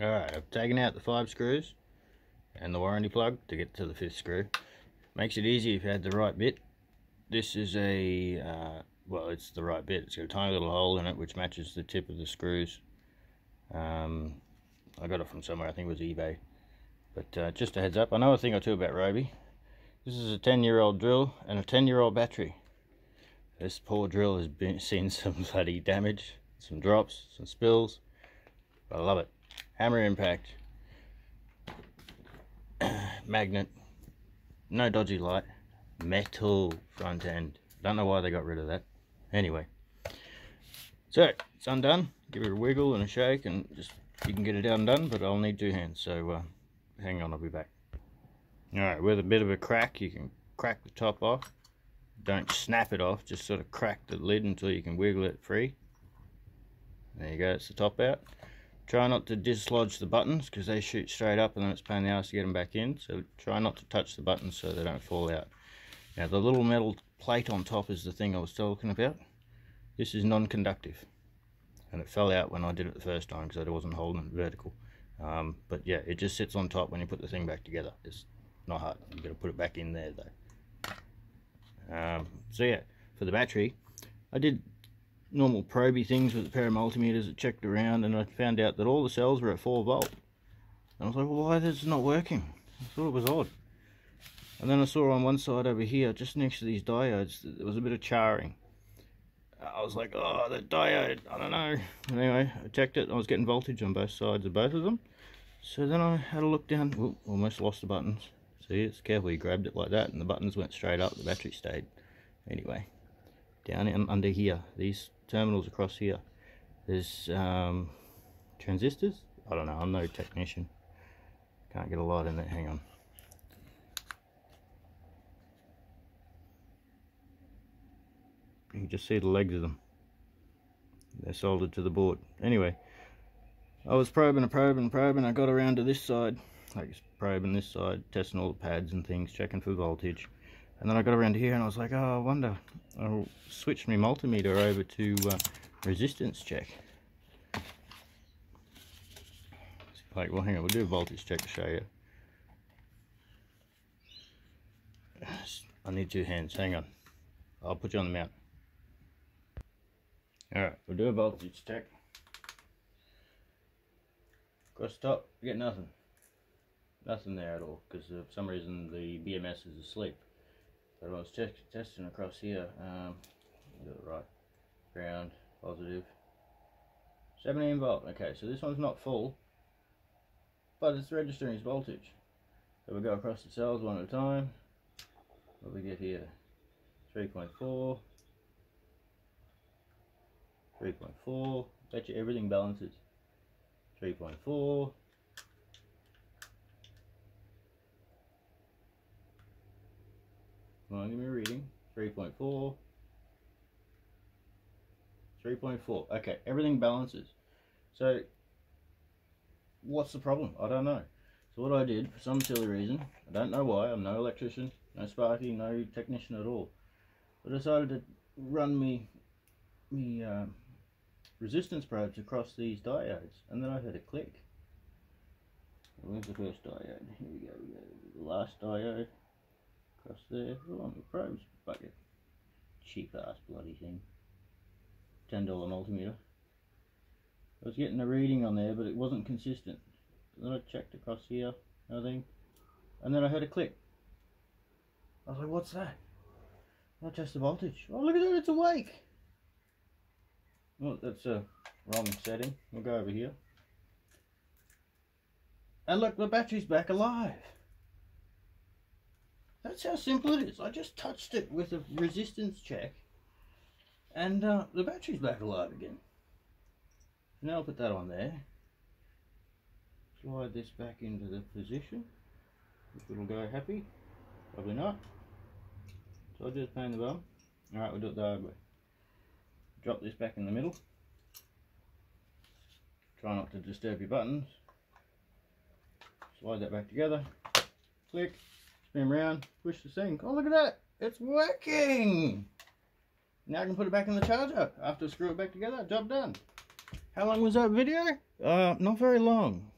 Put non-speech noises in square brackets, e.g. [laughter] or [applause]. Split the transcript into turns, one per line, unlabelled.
Alright, I've taken out the five screws and the warranty plug to get to the fifth screw. Makes it easy if you had the right bit. This is a, uh, well it's the right bit. It's got a tiny little hole in it which matches the tip of the screws. Um, I got it from somewhere, I think it was eBay. But uh, just a heads up, I know a thing or two about Ryobi. This is a 10 year old drill and a 10 year old battery. This poor drill has been [laughs] seen some bloody damage, some drops, some spills. I love it. Hammer impact. [clears throat] Magnet. No dodgy light. Metal front end. Don't know why they got rid of that. Anyway. So, it's undone. Give it a wiggle and a shake and just, you can get it undone, but I'll need two hands. So, uh, hang on, I'll be back. Alright, with a bit of a crack, you can crack the top off. Don't snap it off, just sort of crack the lid until you can wiggle it free. There you go, it's the top out. Try not to dislodge the buttons because they shoot straight up and then it's pain in the ass to get them back in. So try not to touch the buttons so they don't fall out. Now the little metal plate on top is the thing I was talking about. This is non-conductive. And it fell out when I did it the first time because I wasn't holding it vertical. Um, but yeah, it just sits on top when you put the thing back together. It's not hard. You've got to put it back in there though. Um, so yeah, for the battery, I did normal proby things with a pair of multimeters that checked around and I found out that all the cells were at 4 volt. And I was like, well, why is this not working? I thought it was odd. And then I saw on one side over here, just next to these diodes, there was a bit of charring. I was like, oh, the diode, I don't know. Anyway, I checked it. I was getting voltage on both sides of both of them. So then I had a look down. Ooh, almost lost the buttons. See, it's careful. You grabbed it like that, and the buttons went straight up. The battery stayed. Anyway, down under here, these terminals across here, there's um, transistors. I don't know. I'm no technician. Can't get a light in there. Hang on. You can just see the legs of them. They're soldered to the board. Anyway, I was probing and probing and probing. I got around to this side. Was probing this side, testing all the pads and things, checking for voltage. And then I got around here and I was like, oh, I wonder. I switched my multimeter over to uh, resistance check. Like, well, hang on, we'll do a voltage check to show you. I need two hands, hang on. I'll put you on the mount. Alright, we'll do a voltage check. Go stop, you get nothing. Nothing there at all, because for some reason the BMS is asleep. But I was testing across here, um, right, ground, positive, 17 volt, okay, so this one's not full, but it's registering its voltage. So we go across the cells one at a time, what we get here? 3.4, 3.4, bet you everything balances. 3.4, On, give me a reading. 3.4. 3.4. Okay, everything balances. So, what's the problem? I don't know. So what I did, for some silly reason, I don't know why, I'm no electrician, no sparky, no technician at all. I decided to run me, me uh, resistance probes across these diodes, and then I heard a click. Where's the first diode? Here we go, we go. The last diode across there. Oh, my probes bucket. Cheap ass bloody thing. $10 multimeter. I was getting a reading on there, but it wasn't consistent. Then I checked across here, nothing. And then I heard a click. I was like, what's that? Not just the voltage. Oh, look at that, it's awake. Oh, that's a wrong setting. We'll go over here. And look, the battery's back alive. That's how simple it is. I just touched it with a resistance check and uh, the battery's back alive again. Now I'll put that on there. Slide this back into the position. If it'll go happy. Probably not. So I'll just paint the bum. Alright, we'll do it the hard way. Drop this back in the middle. Try not to disturb your buttons. Slide that back together. Click. Spin around, push the thing. Oh, look at that. It's working. Now I can put it back in the charger after screw it back together. Job done. How long was that video? Uh, not very long.